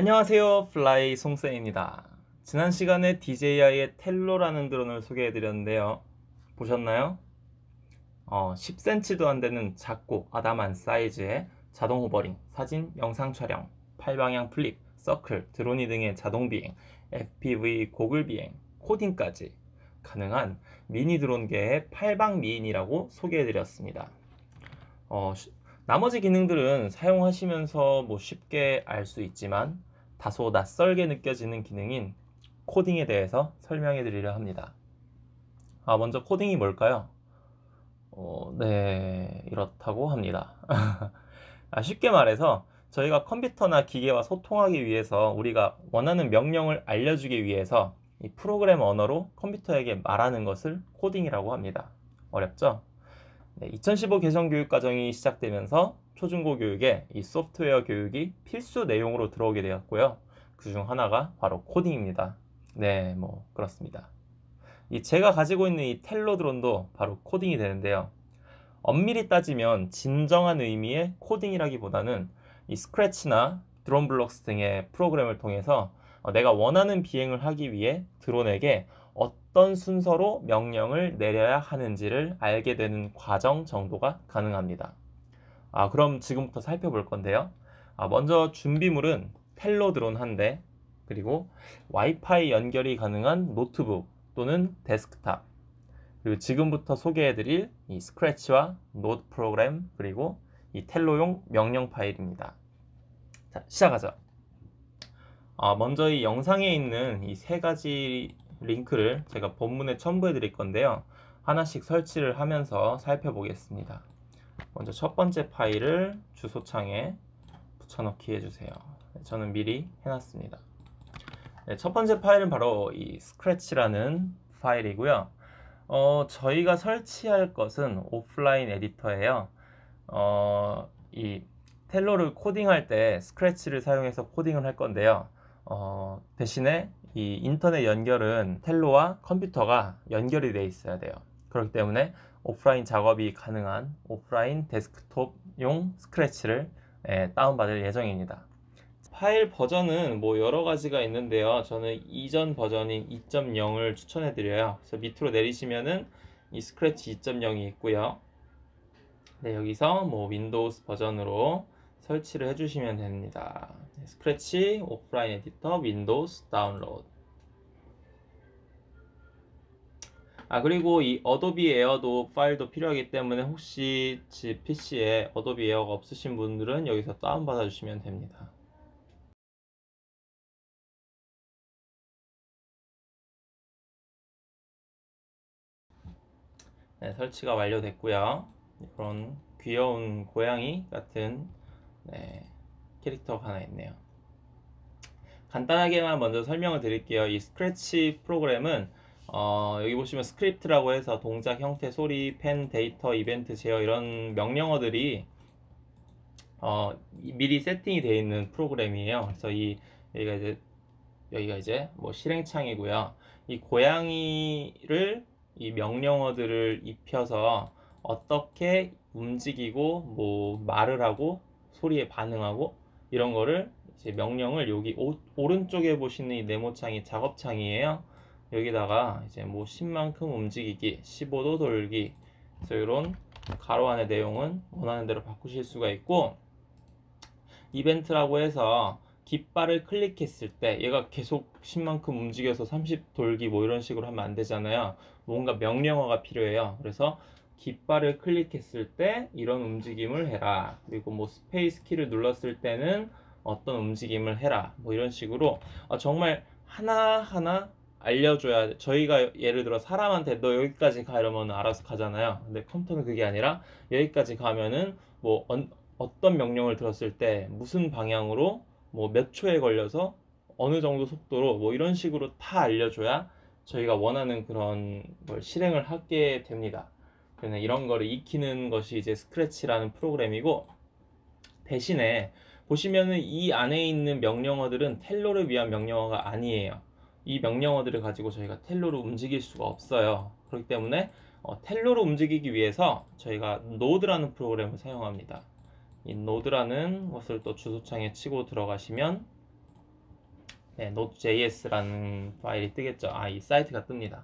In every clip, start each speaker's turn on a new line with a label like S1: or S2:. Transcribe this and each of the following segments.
S1: 안녕하세요. 플라이 송쌤입니다. 지난 시간에 DJI의 텔로라는 드론을 소개해 드렸는데요. 보셨나요? 어, 10cm도 안되는 작고 아담한 사이즈의 자동 hovering, 사진, 영상 촬영, 팔방향 flip, 서클, dronie 등의 자동 비행, FPV 고글 비행, 코딩까지 가능한 미니 드론계의 팔방 미인이라고 소개해 드렸습니다. 어, 나머지 기능들은 사용하시면서 뭐 쉽게 알 수 있지만 다소 낯설게 느껴지는 기능인 코딩에 대해서 설명해 드리려 합니다. 아, 먼저 코딩이 뭘까요? 어, 네, 이렇다고 합니다. 아, 쉽게 말해서 저희가 컴퓨터나 기계와 소통하기 위해서 우리가 원하는 명령을 알려주기 위해서 이 프로그램 언어로 컴퓨터에게 말하는 것을 코딩이라고 합니다. 어렵죠? 네, 2015 개정 교육 과정이 시작되면서 초중고 교육에 이 소프트웨어 교육이 필수 내용으로 들어오게 되었고요. 그 중 하나가 바로 코딩입니다. 네, 뭐 그렇습니다. 이 제가 가지고 있는 이 텔로 드론도 바로 코딩이 되는데요. 엄밀히 따지면 진정한 의미의 코딩이라기보다는 이 스크래치나 드론 블록스 등의 프로그램을 통해서 어, 내가 원하는 비행을 하기 위해 드론에게 어떤 순서로 명령을 내려야 하는지를 알게 되는 과정 정도가 가능합니다. 아, 그럼 지금부터 살펴볼 건데요. 아, 먼저 준비물은 텔로 드론 한 대, 그리고 와이파이 연결이 가능한 노트북 또는 데스크탑, 그리고 지금부터 소개해드릴 이 스크래치와 노드 프로그램, 그리고 이 텔로용 명령 파일입니다. 자, 시작하죠. 아, 먼저 이 영상에 있는 이 세 가지 링크를 제가 본문에 첨부해 드릴 건데요. 하나씩 설치를 하면서 살펴보겠습니다. 먼저 첫 번째 파일을 주소창에 붙여넣기 해주세요. 네, 저는 미리 해놨습니다. 네, 첫 번째 파일은 바로 이 스크래치라는 파일이고요. 어, 저희가 설치할 것은 오프라인 에디터예요. 어, 이 텔로를 코딩할 때 스크래치를 사용해서 코딩을 할 건데요. 어, 대신에 이 인터넷 연결은 텔로와 컴퓨터가 연결이 되어 있어야 돼요. 그렇기 때문에 오프라인 작업이 가능한 오프라인 데스크톱용 스크래치를 예, 다운받을 예정입니다. 파일 버전은 뭐 여러 가지가 있는데요. 저는 이전 버전인 2.0을 추천해 드려요. 그래서 밑으로 내리시면은 이 스크래치 2.0이 있고요. 네, 여기서 뭐 윈도우스 버전으로 설치를 해 주시면 됩니다. 네, 스크래치 offline editor Windows download 아 그리고 이 어도비 에어도 파일도 필요하기 때문에 혹시 집 PC에 어도비 에어가 없으신 분들은 여기서 다운받아 주시면 됩니다. 네, 설치가 완료됐고요. 이런 귀여운 고양이 같은 네, 캐릭터가 하나 있네요. 간단하게만 먼저 설명을 드릴게요. 이 스크래치 프로그램은 어, 여기 보시면 스크립트라고 해서 동작, 형태, 소리, 펜, 데이터, 이벤트, 제어 이런 명령어들이 어, 미리 세팅이 되어 있는 프로그램이에요. 그래서 이 여기가 이제 여기가 이제 뭐 실행창이고요. 이 고양이를 이 명령어들을 입혀서 어떻게 움직이고 뭐 말을 하고 소리에 반응하고 이런 거를 이제 명령을 여기 오, 오른쪽에 보시는 이 네모창이 작업창이에요. 여기다가 이제 뭐 10만큼 움직이기, 15도 돌기, 그래서 이런 가로 안의 내용은 원하는 대로 바꾸실 수가 있고 이벤트라고 해서 깃발을 클릭했을 때 얘가 계속 10만큼 움직여서 30 돌기 뭐 이런 식으로 하면 안 되잖아요. 뭔가 명령어가 필요해요. 그래서 깃발을 클릭했을 때 이런 움직임을 해라. 그리고 뭐 스페이스 키를 눌렀을 때는 어떤 움직임을 해라. 뭐 이런 식으로 어, 정말 하나하나 알려줘야 돼. 저희가 예를 들어 사람한테 너 여기까지 가 이러면 알아서 가잖아요. 근데 컴퓨터는 그게 아니라 여기까지 가면은 뭐 어, 떤 명령을 들었을 때 무슨 방향으로 뭐 몇 초에 걸려서 어느 정도 속도로 뭐 이런 식으로 다 알려줘야 저희가 원하는 그런 걸 실행을 하게 됩니다. 그냥 이런 거를 익히는 것이 이제 스크래치라는 프로그램이고 대신에 보시면은 이 안에 있는 명령어들은 텔로를 위한 명령어가 아니에요. 이 명령어들을 가지고 저희가 텔로로 움직일 수가 없어요. 그렇기 때문에 어, 텔로로 움직이기 위해서 저희가 노드라는 프로그램을 사용합니다. 이 노드라는 것을 또 주소창에 치고 들어가시면 네, node.js라는 파일이 뜨겠죠. 아, 이 사이트가 뜹니다.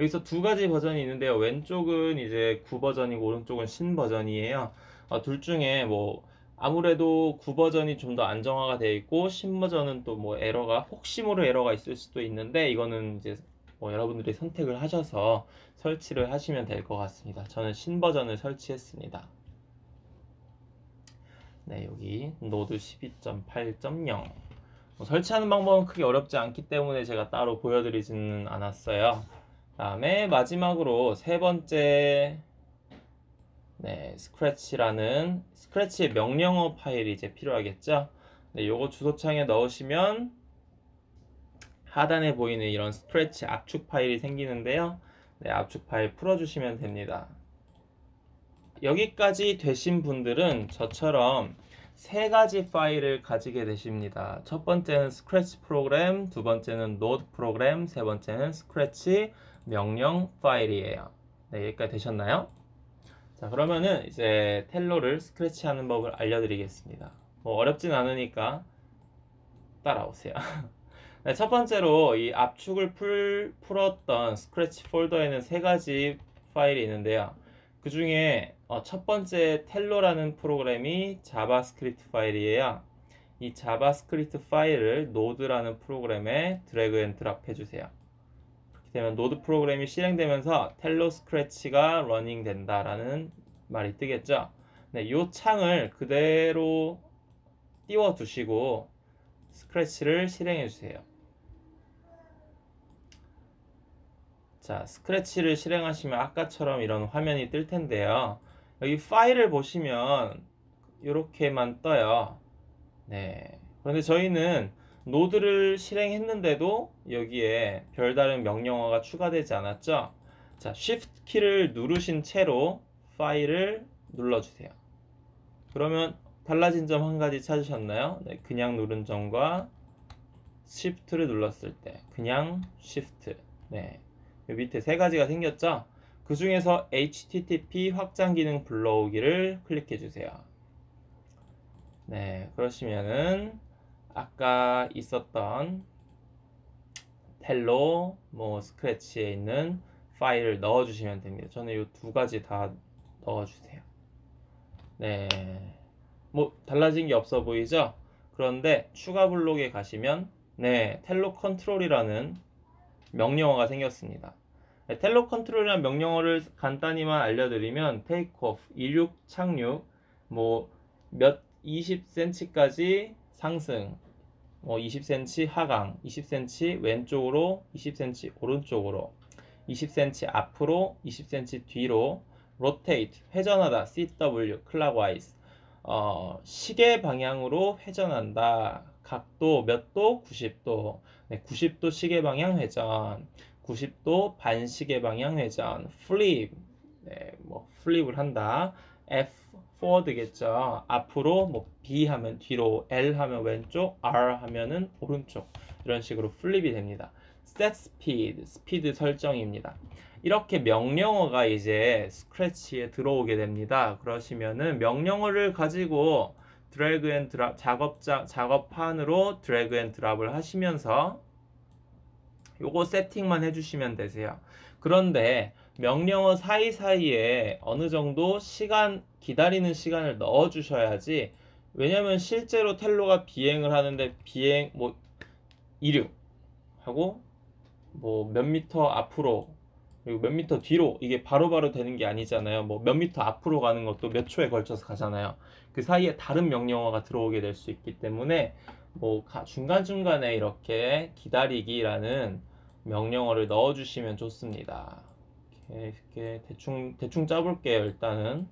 S1: 여기서 두 가지 버전이 있는데요. 왼쪽은 이제 구버전이고 오른쪽은 신 버전이에요. 어, 둘 중에 뭐 아무래도 구버전이 좀 더 안정화가 되어 있고 신버전은 또 뭐 에러가 혹시 모를 에러가 있을 수도 있는데 이거는 이제 뭐 여러분들이 선택을 하셔서 설치를 하시면 될 것 같습니다. 저는 신버전을 설치했습니다. 네, 여기 노드 12.8.0 뭐 설치하는 방법은 크게 어렵지 않기 때문에 제가 따로 보여드리지는 않았어요. 다음에 마지막으로 세 번째 네, 스크래치라는 스크래치의 명령어 파일이 이제 필요하겠죠. 네, 요거 주소창에 넣으시면 하단에 보이는 이런 스크래치 압축 파일이 생기는데요. 네, 압축 파일 풀어주시면 됩니다. 여기까지 되신 분들은 저처럼 세 가지 파일을 가지게 되십니다. 첫 번째는 스크래치 프로그램, 두 번째는 노드 프로그램, 세 번째는 스크래치 명령 파일이에요. 네, 여기까지 되셨나요? 자, 그러면은 이제 텔로를 스크래치 하는 법을 알려드리겠습니다. 뭐 어렵진 않으니까 따라오세요. 네, 첫 번째로 이 압축을 풀, 풀었던 스크래치 폴더에는 세 가지 파일이 있는데요. 그 중에 어, 첫 번째 텔로라는 프로그램이 자바스크립트 파일이에요. 이 자바스크립트 파일을 노드라는 프로그램에 drag and drop 해주세요. 되면 노드 프로그램이 실행되면서 텔로 스크래치가 running 된다라는 말이 뜨겠죠. 네, 이 창을 그대로 띄워 두시고 스크래치를 실행해 주세요. 자, 스크래치를 실행하시면 아까처럼 이런 화면이 뜰 텐데요. 여기 파일을 보시면 이렇게만 떠요. 네. 그런데 저희는 노드를 실행했는데도 여기에 별다른 명령어가 추가되지 않았죠? 자, Shift 키를 누르신 채로 파일을 눌러주세요. 그러면 달라진 점 한 가지 찾으셨나요? 네, 그냥 누른 점과 Shift를 눌렀을 때 그냥 Shift 네, 밑에 세 가지가 생겼죠? 그 중에서 HTTP 확장 기능 불러오기를 클릭해 주세요. 네, 그러시면은 아까 있었던 텔로 뭐 스크래치에 있는 파일을 넣어 주시면 됩니다. 저는 이 두 가지 다 넣어 주세요. 네. 뭐 달라진 게 없어 보이죠? 그런데 추가 블록에 가시면 네, 텔로 컨트롤이라는 명령어가 생겼습니다. 네, 텔로 컨트롤이라는 명령어를 간단히만 알려드리면 take off, 이륙, 착륙, 뭐 몇 20cm까지 상승, 뭐 20cm 하강, 20cm 왼쪽으로, 20cm 오른쪽으로, 20cm 앞으로, 20cm 뒤로, rotate 회전하다, CW clockwise 어, 시계 방향으로 회전한다. 각도 몇 도? 90도. 네, 90도 시계 방향 회전. 90도 반시계 방향 회전. flip. 네, 뭐 flip을 한다. F forward겠죠. 앞으로 뭐 B 하면 뒤로, L 하면 왼쪽, R 하면은 오른쪽. 이런 식으로 플립이 됩니다. set speed, 스피드 설정입니다. 이렇게 명령어가 이제 스크래치에 들어오게 됩니다. 그러시면은 명령어를 가지고 drag and drop 작업자 작업판으로 drag and drop을 하시면서 요거 세팅만 해주시면 되세요. 그런데 명령어 사이사이에 어느 정도 시간 기다리는 시간을 넣어 주셔야지 왜냐면 실제로 텔로가 비행을 하는데 비행 뭐 이륙 하고 뭐 몇 미터 앞으로 그리고 몇 미터 뒤로 이게 바로바로 바로 되는 게 아니잖아요. 뭐 몇 미터 앞으로 가는 것도 몇 초에 걸쳐서 가잖아요. 그 사이에 다른 명령어가 들어오게 될 수 있기 때문에 뭐 중간중간에 이렇게 기다리기라는 명령어를 넣어 주시면 좋습니다. 이렇게 대충 대충 짜볼게요. 일단은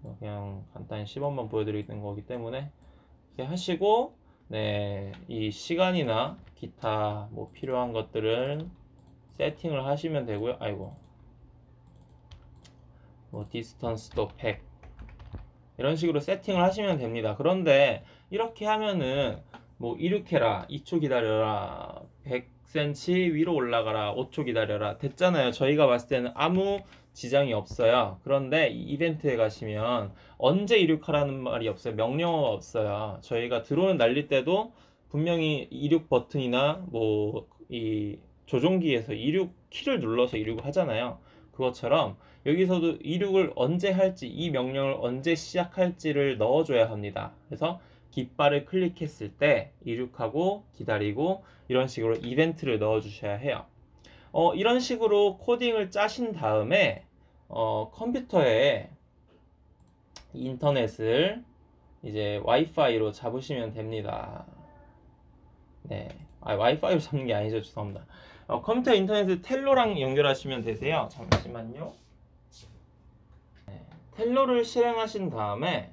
S1: 뭐 그냥 간단히 시범만 보여드리는 거기 때문에 이렇게 하시고 네, 이 시간이나 기타 뭐 필요한 것들을 세팅을 하시면 되고요. 아이고. 뭐 디스턴스도 100 이런 식으로 세팅을 하시면 됩니다. 그런데 이렇게 하면은 뭐 이륙해라 2초 기다려라 100cm 위로 올라가라 5초 기다려라 됐잖아요. 저희가 봤을 때는 아무 지장이 없어요. 그런데 이 이벤트에 가시면 언제 이륙하라는 말이 없어요. 명령어가 없어요. 저희가 드론을 날릴 때도 분명히 이륙 버튼이나 뭐 이 조종기에서 이륙 키를 눌러서 이륙을 하잖아요. 그것처럼 여기서도 이륙을 언제 할지 이 명령을 언제 시작할지를 넣어줘야 합니다. 그래서 깃발을 클릭했을 때 이륙하고 기다리고 이런 식으로 이벤트를 넣어 주셔야 해요. 어, 이런 식으로 코딩을 짜신 다음에 어, 컴퓨터에 인터넷을 이제 와이파이로 잡으시면 됩니다. 네. 아, 와이파이로 잡는 게 아니죠. 죄송합니다. 어, 컴퓨터 인터넷을 텔로랑 연결하시면 되세요. 잠시만요. 네. 텔로를 실행하신 다음에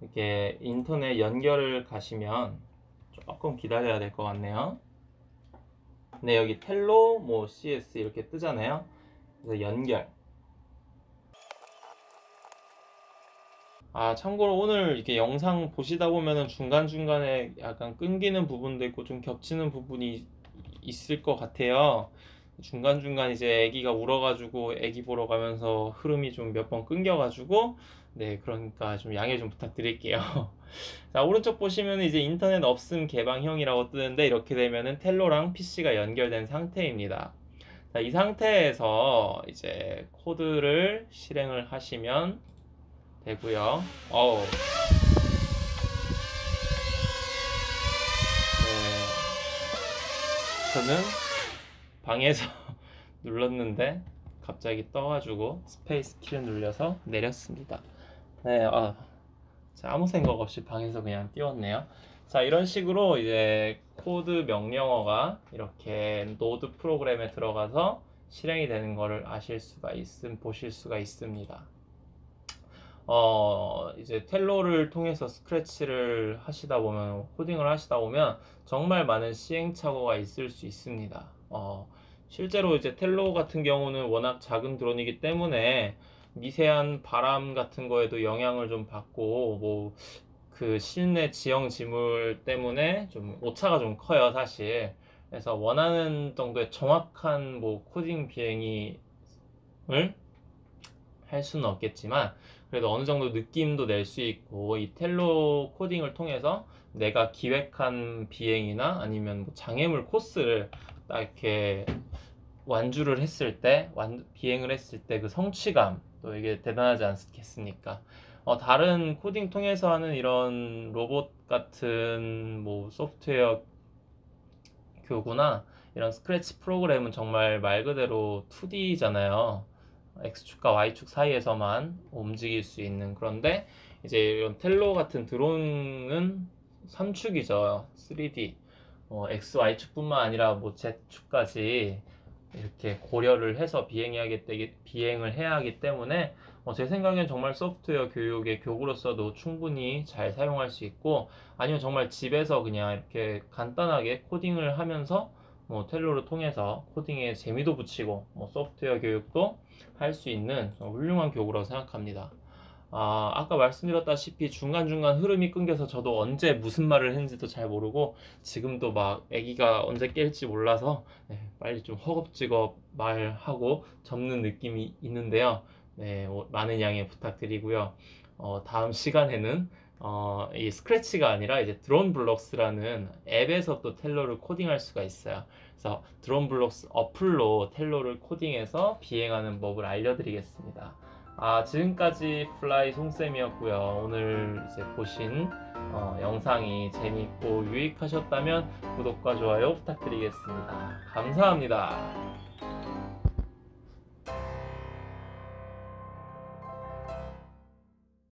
S1: 이렇게 인터넷 연결을 가시면 조금 기다려야 될 것 같네요. 네, 여기 텔로, 뭐 CS 이렇게 뜨잖아요. 그래서 연결. 아, 참고로 오늘 이렇게 영상 보시다 보면은 중간 중간에 약간 끊기는 부분도 있고 좀 겹치는 부분이 있을 것 같아요. 중간중간 이제 아기가 울어가지고 아기 보러 가면서 흐름이 좀 몇 번 끊겨가지고 네, 그러니까 좀 양해 좀 부탁드릴게요. 자, 오른쪽 보시면 이제 인터넷 없음 개방형이라고 뜨는데 이렇게 되면은 텔로랑 PC가 연결된 상태입니다. 자, 이 상태에서 이제 코드를 실행을 하시면 되고요. 어우. 네. 저는 방에서 눌렀는데 갑자기 떠가지고 스페이스 키를 눌려서 내렸습니다. 네, 아, 자, 아무 생각 없이 방에서 그냥 띄웠네요. 자, 이런 식으로 이제 코드 명령어가 이렇게 노드 프로그램에 들어가서 실행이 되는 것을 아실 수가 있음, 보실 수가 있습니다. 어, 이제 텔로를 통해서 스크래치를 하시다 보면, 코딩을 하시다 보면 정말 많은 시행착오가 있을 수 있습니다. 어, 실제로 이제 텔로 같은 경우는 워낙 작은 드론이기 때문에 미세한 바람 같은 거에도 영향을 좀 받고, 뭐, 그 실내 지형 지물 때문에 좀 오차가 좀 커요, 사실. 그래서 원하는 정도의 정확한 뭐 코딩 비행을 할 수는 없겠지만, 그래도 어느 정도 느낌도 낼 수 있고 이 텔로 코딩을 통해서 내가 기획한 비행이나 아니면 뭐 장애물 코스를 딱 이렇게 완주를 했을 때 완, 비행을 했을 때 그 성취감 또 이게 대단하지 않겠습니까? 어, 다른 코딩 통해서 하는 이런 로봇 같은 뭐 소프트웨어 교구나 이런 스크래치 프로그램은 정말 말 그대로 2D잖아요. X축과 Y축 사이에서만 움직일 수 있는 그런데 이제 이런 텔로 같은 드론은 3축이죠 3D 어, X, Y축뿐만 아니라 뭐 Z축까지 이렇게 고려를 해서 때, 비행을 해야 하기 때문에 어, 제 생각엔 정말 소프트웨어 교육의 교구로서도 충분히 잘 사용할 수 있고 아니면 정말 집에서 그냥 이렇게 간단하게 코딩을 하면서 뭐 텔로를 통해서 코딩에 재미도 붙이고 뭐 소프트웨어 교육도 할 수 있는 훌륭한 교구라고 생각합니다. 아, 아까 말씀드렸다시피 중간중간 흐름이 끊겨서 저도 언제 무슨 말을 했는지도 잘 모르고 지금도 막 아기가 언제 깰지 몰라서 네, 빨리 좀 허겁지겁 말하고 접는 느낌이 있는데요. 네, 많은 양해 부탁드리고요. 어, 다음 시간에는 어, 이 스크래치가 아니라 이제 DroneBlocks라는 앱에서 또 텔로를 코딩할 수가 있어요. 그래서 DroneBlocks 어플로 텔로를 코딩해서 비행하는 법을 알려드리겠습니다. 아, 지금까지 플라이 송쌤이었고요. 오늘 이제 보신 어, 영상이 재미있고 유익하셨다면 구독과 좋아요 부탁드리겠습니다. 감사합니다.